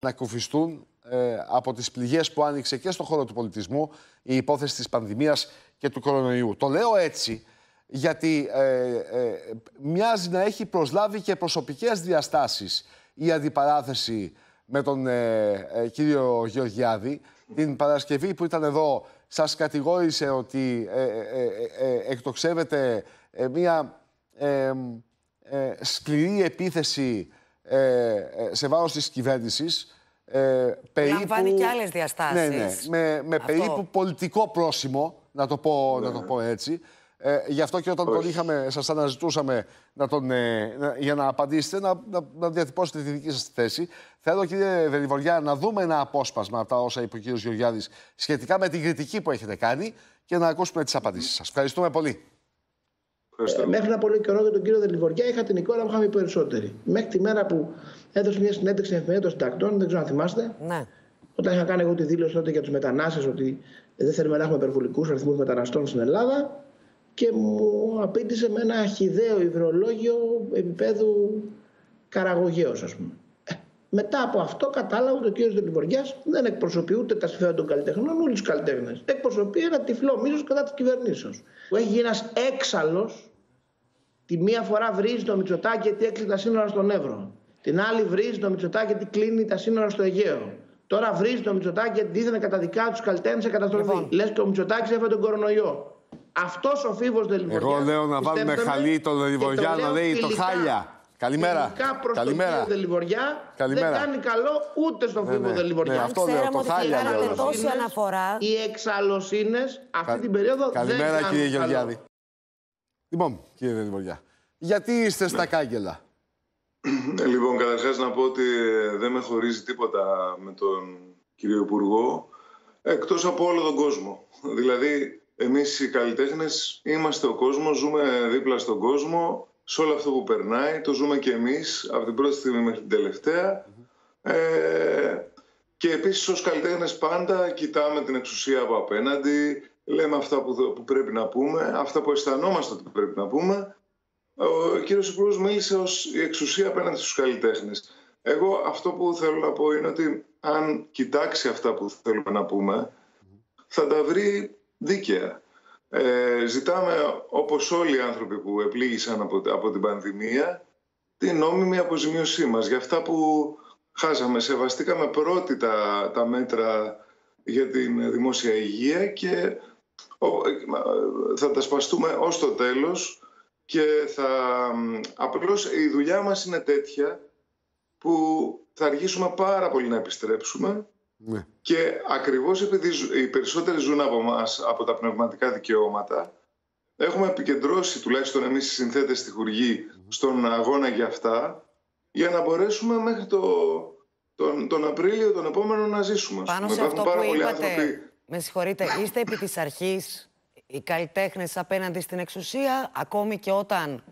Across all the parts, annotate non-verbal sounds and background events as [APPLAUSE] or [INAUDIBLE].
να κουφιστούν ε, από τις πληγές που άνοιξε και στον χώρο του πολιτισμού η υπόθεση της πανδημίας και του κορονοϊού. Το λέω έτσι γιατί ε, ε, μοιάζει να έχει προσλάβει και προσωπικές διαστάσεις η αντιπαράθεση με τον κύριο Γεωργιάδη. Την Παρασκευή που ήταν εδώ σας κατηγόρησε ότι εκτοξεύεται μια σκληρή επίθεση σε βάρος της κυβέρνησης ε, περίπου... Λαμβάνει και άλλες διαστάσεις. Ναι, ναι, με, με περίπου πολιτικό πρόσημο, να το πω, να το πω έτσι. Ε, γι' αυτό και όταν τον είχαμε, σας αναζητούσαμε να τον, ε, για να απαντήσετε, να, να, να, διατυπώσετε τη δική σας θέση. Θέλω, κύριε Βελιβοριά, να δούμε ένα απόσπασμα από τα όσα είπε ο κύριος Γεωργιάδης σχετικά με την κριτική που έχετε κάνει και να ακούσουμε τις απαντήσεις σας. Ευχαριστούμε πολύ. Ε, μέχρι ένα πολύ καιρό για τον κύριο Δελιβοριά είχα την εικόνα που είχαμε οι περισσότεροι. Μέχρι τη μέρα που έδωσε μια συνέντευξη στην εφημερίδα των συντακτών, δεν ξέρω αν θυμάστε. Ναι. Όταν είχα κάνει εγώ τη δήλωση τότε για τους μετανάστες ότι δεν θέλουμε να έχουμε υπερβολικούς αριθμούς μεταναστών στην Ελλάδα και μου απήντησε με ένα χιδαίο υδρολόγιο επίπεδου καραγωγέως, ας πούμε. Ε, μετά από αυτό κατάλαβα ότι ο κ. Δελιβοριάς δεν εκπροσωπεί ούτε τα συμφέροντα των καλλιτεχνών ούτε τους καλλιτέχνες. Εκπροσωπεί ένα τυφλό μίσος κατά της κυβερνήσεως. Που έχει γίνει ένας έξαλλος Τη μία φορά βρίζει το Μητσοτάκι γιατί έκλεινε τα σύνορα στον Εύρο. Την άλλη βρίζει το Μητσοτάκι γιατί κλείνει τα σύνορα στο Αιγαίο. Τώρα βρίζει το Μητσοτάκι γιατί δίθεν καταδικά τους καλλιτέχνες σε καταστροφή. Λοιπόν. Λες και ο Μητσοτάκι έφερε τον κορονοϊό. Αυτός ο φίβος Δελιβοριά. Εγώ λέω να βάλουμε χαλί τον Δελιβοριά να λέει το χάλια. Καλημέρα. Προς Καλημέρα. Τον Δελιβοριά Καλημέρα. δεν κάνει καλό ούτε στον φίβο ναι, ναι. Δελιβοριά. Ναι, αυτό λέω, το χάλια. τόση αναφορά. Οι εξαλωσίνες αυτή την περίοδο Καλημέρα, δεν κύριε Γεωργιάδη. Λοιπόν, κύριε Δελιβοριά, γιατί είστε στα κάγκελα; Ε, λοιπόν, καταρχάς να πω ότι δεν με χωρίζει τίποτα με τον κύριο Υπουργό, εκτός από όλο τον κόσμο. [LAUGHS] Δηλαδή, εμείς οι καλλιτέχνες είμαστε ο κόσμος, ζούμε δίπλα στον κόσμο, σε όλο αυτό που περνάει, το ζούμε και εμείς, από την πρώτη στιγμή μέχρι την τελευταία. Ε, και επίσης ως καλλιτέχνες πάντα κοιτάμε την εξουσία από απέναντι, λέμε αυτά που, που πρέπει να πούμε, αυτά που αισθανόμαστε ότι πρέπει να πούμε ο κύριος Υπουργό μίλησε ως η εξουσία απέναντι στους καλλιτέχνες. Εγώ αυτό που θέλω να πω είναι ότι αν κοιτάξει αυτά που θέλουμε να πούμε, θα τα βρει δίκαια. Ε, ζητάμε, όπως όλοι οι άνθρωποι που επλήγησαν από, από την πανδημία, την νόμιμη αποζημίωσή μας για αυτά που χάσαμε. Σεβαστήκαμε πρώτη τα, τα μέτρα για την δημόσια υγεία και ε, θα τα σπαστούμε ως το τέλος και θα, απλώς η δουλειά μας είναι τέτοια που θα αργήσουμε πάρα πολύ να επιστρέψουμε ναι. και ακριβώς επειδή οι περισσότεροι ζουν από εμά από τα πνευματικά δικαιώματα έχουμε επικεντρώσει τουλάχιστον εμείς οι συνθέτες στη Χουργή στον αγώνα για αυτά για να μπορέσουμε μέχρι το, τον, τον Απρίλιο τον επόμενο να ζήσουμε. Πάνω σε αυτό που είπατε, με συγχωρείτε, είστε επί της αρχής οι καλλιτέχνες απέναντι στην εξουσία, ακόμη και όταν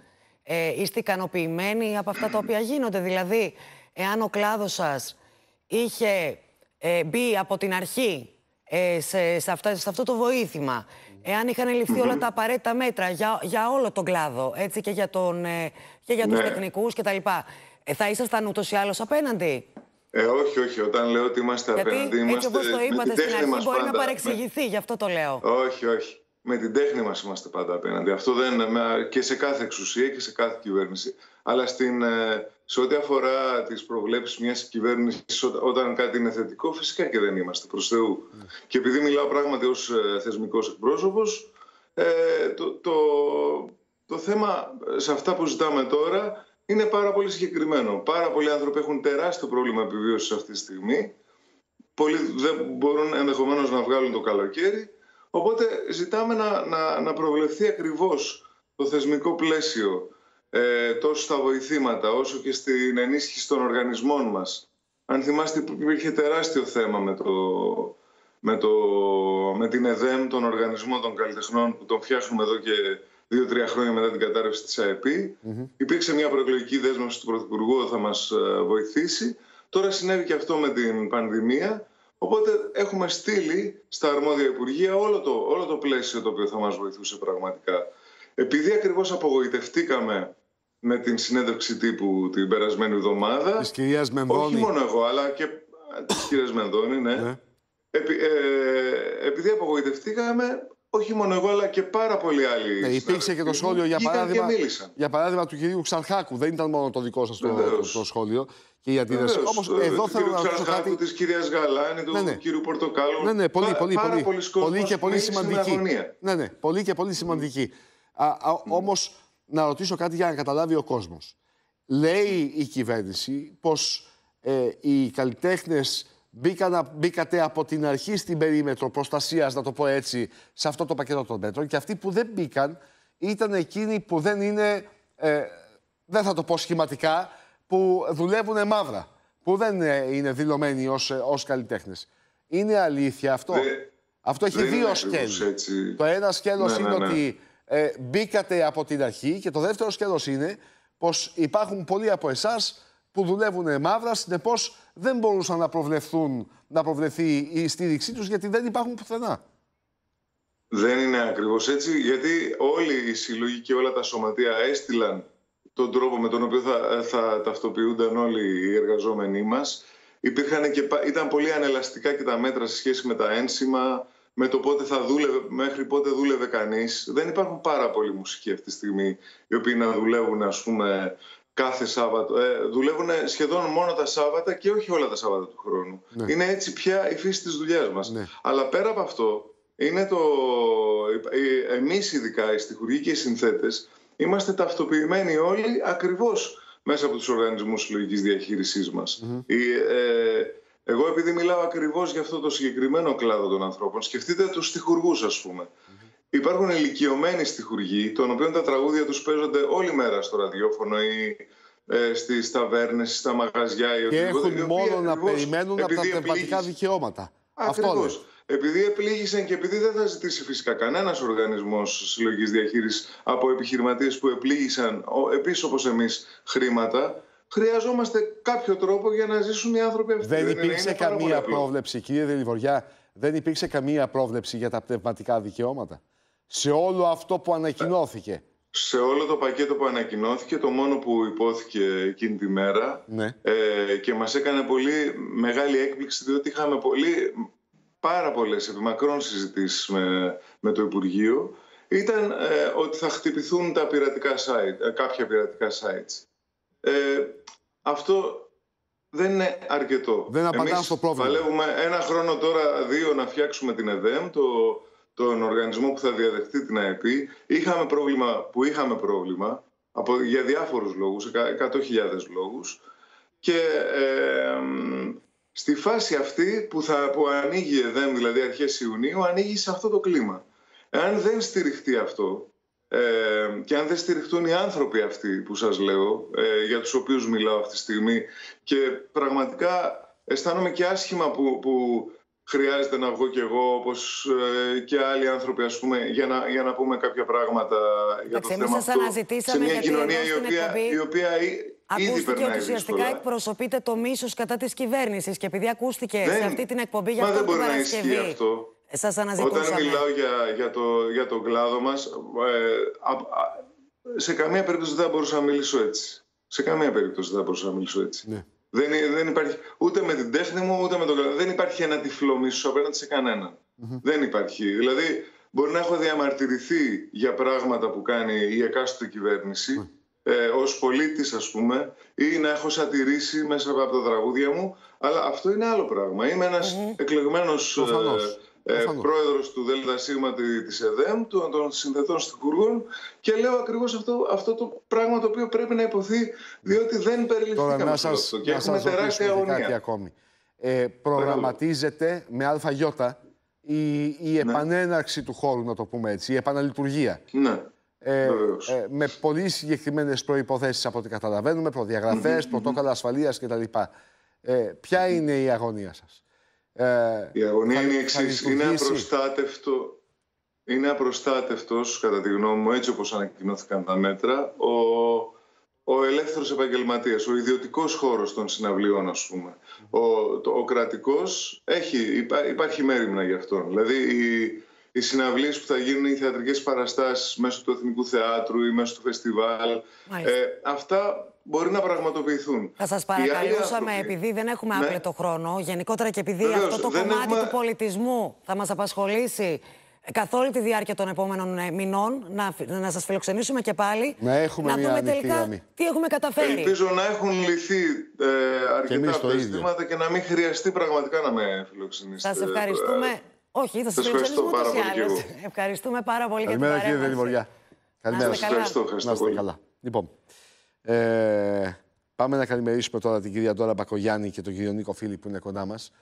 ε, είστε ικανοποιημένοι από αυτά τα οποία γίνονται; Δηλαδή, εάν ο κλάδος σας είχε ε, μπει από την αρχή ε, σε, σε, αυτά, σε αυτό το βοήθημα, εάν είχαν ληφθεί όλα τα απαραίτητα μέτρα για, για όλο τον κλάδο, έτσι και για, τον, ε, και για τους ναι. τεχνικούς κτλ. Ε, θα ήσασταν ούτως ή άλλως απέναντι; Ε, όχι, όχι. Όταν λέω ότι είμαστε Γιατί, απέναντι, είμαστε. Έτσι όπως το είπατε στην αρχή, μπορεί να παρεξηγηθεί, γι' αυτό το λέω. Όχι, όχι με την τέχνη μας είμαστε πάντα απέναντι. Αυτό δεν και σε κάθε εξουσία και σε κάθε κυβέρνηση. Αλλά στην, ε, σε ό,τι αφορά τις προβλέψεις μιας κυβέρνησης όταν κάτι είναι θετικό, φυσικά και δεν είμαστε προς Θεού. Mm. Και επειδή μιλάω πράγματι ως ε, θεσμικός εκπρόσωπος, ε, το, το, το θέμα σε αυτά που ζητάμε τώρα είναι πάρα πολύ συγκεκριμένο. Πάρα πολλοί άνθρωποι έχουν τεράστιο πρόβλημα επιβίωσης αυτή τη στιγμή. Πολλοί δεν μπορούν ενδεχομένως να βγάλουν το καλοκαίρι Οπότε ζητάμε να, να, να προβλεφθεί ακριβώς το θεσμικό πλαίσιο ε, τόσο στα βοηθήματα όσο και στην ενίσχυση των οργανισμών μας. Αν θυμάστε υπήρχε τεράστιο θέμα με, το, με, το, με την ΕΔΕΜ, τον οργανισμό των καλλιτεχνών που τον φτιάχνουμε εδώ και δύο-τρία χρόνια μετά την κατάρρευση της ΑΕΠ. mm Υπήρξε μια προεκλογική δέσμευση του Πρωθυπουργού θα μας ε, βοηθήσει. Τώρα συνέβη και αυτό με την πανδημία Οπότε έχουμε στείλει στα αρμόδια Υπουργεία όλο το, όλο το πλαίσιο το οποίο θα μας βοηθούσε πραγματικά. Επειδή ακριβώς απογοητευτήκαμε με την συνέντευξη τύπου την περασμένη εβδομάδα. Της κυρίας Μεμβόνη. Όχι μόνο εγώ, αλλά και της κυρίας Μενδώνη, ναι. ναι. Επει, ε, επειδή απογοητευτήκαμε, όχι μόνο εγώ, αλλά και πάρα πολλοί άλλοι. Ναι, υπήρξε και το σχόλιο για παράδειγμα, για παράδειγμα του κυρίου Ξαρχάκου. Δεν ήταν μόνο το δικό σας το, το, σχόλιο και η αντίδραση. Όμως εδώ θέλω να ρωτήσω κάτι. Της κυρίας Γαλάνη, του ναι, ναι. κύριου Πορτοκάλου. Ναι, ναι, πολύ, πολύ, πολύ, πολύ και πολύ σημαντική. Ναι, ναι, πολύ και πολύ σημαντική. Mm. Όμως να ρωτήσω κάτι για να καταλάβει ο κόσμος. Λέει η κυβέρνηση πως ε, οι καλλιτέχνε μπήκατε από την αρχή στην περίμετρο προστασίας, να το πω έτσι, σε αυτό το πακέτο των μέτρων και αυτοί που δεν μπήκαν ήταν εκείνοι που δεν είναι, ε, δεν θα το πω σχηματικά, που δουλεύουν μαύρα, που δεν είναι δηλωμένοι ως, ως καλλιτέχνες. Είναι αλήθεια αυτό; αυτό έχει δύο σκέλη. Το ένα σκέλος ναι, είναι ναι, ναι. ότι ε, μπήκατε από την αρχή και το δεύτερο σκέλος είναι πως υπάρχουν πολλοί από εσάς που δουλεύουν μαύρα, συνεπώς δεν μπορούσαν να προβλεφθούν, να προβλεφθεί η στήριξή τους γιατί δεν υπάρχουν πουθενά. Δεν είναι ακριβώς έτσι, γιατί όλοι οι συλλογοί και όλα τα σωματεία έστειλαν τον τρόπο με τον οποίο θα, θα ταυτοποιούνταν όλοι οι εργαζόμενοι μας. Υπήρχαν και, ήταν πολύ ανελαστικά και τα μέτρα σε σχέση με τα ένσημα, με το πότε θα δούλευε, μέχρι πότε δούλευε κανείς. Δεν υπάρχουν πάρα πολλοί μουσικοί αυτή τη στιγμή, οι οποίοι να δουλεύουν, ας πούμε, κάθε Σάββατο. Ε, δουλεύουν σχεδόν μόνο τα Σάββατα και όχι όλα τα Σάββατα του χρόνου. Ναι. Είναι έτσι πια η φύση της δουλειάς μας. Ναι. Αλλά πέρα από αυτό, είναι το... εμείς ειδικά οι στοιχουργοί και οι συνθέτες είμαστε ταυτοποιημένοι όλοι ακριβώς μέσα από τους οργανισμούς συλλογικής διαχείρισής μας. ε, εγώ επειδή μιλάω ακριβώς για αυτό το συγκεκριμένο κλάδο των ανθρώπων, σκεφτείτε τους στοιχουργούς ας πούμε. Υπάρχουν ηλικιωμένοι στιχουργοί, των οποίων τα τραγούδια τους παίζονται όλη μέρα στο ραδιόφωνο ή ε, στις ταβέρνες, στα μαγαζιά. Ή και έχουν μόνο να περιμένουν από τα πνευματικά δικαιώματα. Αυτό Επειδή επλήγησαν και επειδή δεν θα ζητήσει φυσικά κανένας οργανισμός συλλογική διαχείρισης από επιχειρηματίες που επλήγησαν επίσης όπως εμείς χρήματα, χρειαζόμαστε κάποιο τρόπο για να ζήσουν οι άνθρωποι αυτοί. Δεν, δεν υπήρξε καμία πρόβλεψη, κύριε Δελιβοριά, δεν υπήρξε καμία πρόβλεψη για τα πνευματικά δικαιώματα σε όλο αυτό που ανακοινώθηκε. Σε όλο το πακέτο που ανακοινώθηκε, το μόνο που υπόθηκε εκείνη τη μέρα ναι. ε, και μας έκανε πολύ μεγάλη έκπληξη διότι είχαμε πολύ, πάρα πολλές επιμακρών συζητήσεις με, με το Υπουργείο ήταν ε, ότι θα χτυπηθούν τα πειρατικά site, ε, κάποια πειρατικά sites. Ε, αυτό δεν είναι αρκετό. Δεν απαντά στο πρόβλημα. Παλεύουμε ένα χρόνο τώρα, δύο, να φτιάξουμε την ΕΔΕΜ, το τον οργανισμό που θα διαδεχτεί την ΑΕΠ, είχαμε πρόβλημα που είχαμε πρόβλημα από, για διάφορους λόγους, 100.000 λόγους και ε, στη φάση αυτή που, θα, που ανοίγει η ΕΔΕΜ, δηλαδή αρχές Ιουνίου, ανοίγει σε αυτό το κλίμα. Εάν δεν στηριχτεί αυτό ε, και αν δεν στηριχτούν οι άνθρωποι αυτοί που σας λέω, ε, για τους οποίους μιλάω αυτή τη στιγμή και πραγματικά αισθάνομαι και άσχημα που, που χρειάζεται να βγω κι εγώ όπως ε, και άλλοι άνθρωποι ας πούμε για να, για να πούμε κάποια πράγματα για το θέμα αυτό σε μια κοινωνία η οποία, η οποία Ακούστηκε ότι ουσιαστικά εκπροσωπείται το μίσος κατά της κυβέρνησης και επειδή ακούστηκε σε αυτή την εκπομπή για αυτό την Παρασκευή. Αυτό. Σας Όταν μιλάω για, για, το, για τον κλάδο μας, ε, σε καμία περίπτωση δεν θα μπορούσα να μιλήσω έτσι. Σε καμία περίπτωση δεν θα μπορούσα να μιλήσω έτσι. Ναι. Δεν, δεν υπάρχει ούτε με την τέχνη μου, ούτε με τον Δεν υπάρχει ένα τυφλό μίσο απέναντι σε κανέναν. Δεν υπάρχει. Δηλαδή, μπορεί να έχω διαμαρτυρηθεί για πράγματα που κάνει η εκάστοτε κυβέρνηση ε, ως πολίτης ας πούμε ή να έχω σατηρήσει μέσα από τα τραγούδια μου αλλά αυτό είναι άλλο πράγμα. Είμαι ένας mm-hmm. εκλεγμένος ε, πρόεδρο του ΔΣ τη ΕΔΕΜ, των, των συνδετών στοιχουργών και λέω ακριβώ αυτό, αυτό το πράγμα το οποίο πρέπει να υποθεί διότι δεν περιληφθήκαμε Τώρα, σε αυτό και έχουμε τεράστια αγωνία. Κάτι ακόμη. Ε, προγραμματίζεται με ΑΙ η, η ναι. επανέναρξη του χώρου, να το πούμε έτσι, η επαναλειτουργία. Ναι. Ε, ε, με πολύ συγκεκριμένε προποθέσει από ό,τι καταλαβαίνουμε, προδιαγραφέ, mm-hmm. πρωτόκολλα ασφαλεία κτλ. Ε, ποια είναι η αγωνία σας. Ε, η αγωνία είναι η εξής. Είναι απροστάτευτο. Είναι απροστάτευτος, κατά τη γνώμη μου, έτσι όπως ανακοινώθηκαν τα μέτρα, ο, ο ελεύθερος επαγγελματίας, ο ιδιωτικός χώρος των συναυλίων, ας πούμε. Ο, το, ο κρατικός έχει, υπά, υπάρχει μέρημνα γι' αυτό. Δηλαδή, η, οι συναυλίες που θα γίνουν, οι θεατρικές παραστάσεις μέσω του Εθνικού Θεάτρου ή μέσω του φεστιβάλ. Ε, αυτά μπορεί να πραγματοποιηθούν. Θα σας παρακαλούσαμε, επειδή δεν έχουμε ναι. άπλετο χρόνο, γενικότερα και επειδή αυτό το κομμάτι του πολιτισμού θα μας απασχολήσει καθ' όλη τη διάρκεια των επόμενων ε, μηνών να, να σας φιλοξενήσουμε και πάλι. Να έχουμε να δούμε τελικά τι έχουμε καταφέρει. Ελπίζω να έχουν λυθεί ε, αρκετά από τα ζητήματα και να μην χρειαστεί πραγματικά να με φιλοξενήσετε. Σας ευχαριστούμε. Ε, Όχι, θα σας φιλοξενήσουμε ούτως ή άλλως. Ευχαριστούμε πάρα πολύ Καλημέρα, για την παρέμβαση. Καλημέρα κύριε Καλημέρα. Σας ευχαριστώ, ευχαριστώ πολύ. καλά. Λοιπόν, ε, πάμε να καλημερίσουμε τώρα την κυρία Ντόρα Μπακογιάννη και τον κύριο Νίκο Φίλη που είναι κοντά μας.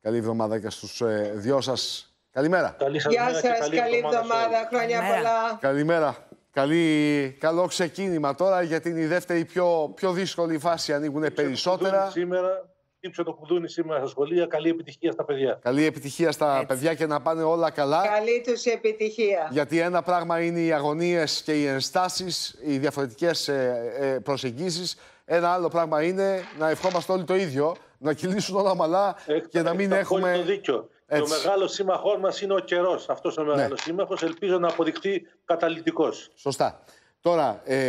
Καλή εβδομάδα και στους ε, δυο σας Καλημέρα. Καλή σας Γεια σας, καλή, εβδομάδα, χρόνια πολλά. Καλημέρα. Καλή, καλό ξεκίνημα τώρα γιατί είναι η δεύτερη πιο, πιο δύσκολη φάση, ανοίγουν περισσότερα. Σήμερα, ύψο το κουδούνι σήμερα στα σχολεία. Καλή επιτυχία στα παιδιά. Καλή επιτυχία στα παιδιά και να πάνε όλα καλά. Καλή τους επιτυχία. Γιατί ένα πράγμα είναι οι αγωνίες και οι ενστάσεις, οι διαφορετικές ε, ε, προσεγγίσεις. Ένα άλλο πράγμα είναι να ευχόμαστε όλοι το ίδιο, να κυλήσουν όλα μαλά και να μην έχουμε... Το δίκιο. Το μεγάλος σύμμαχός μας είναι ο καιρός. Αυτός ο μεγάλος ναι. σύμμαχος ελπίζω να αποδειχθεί καταλητικό. Σωστά. Τώρα, ε,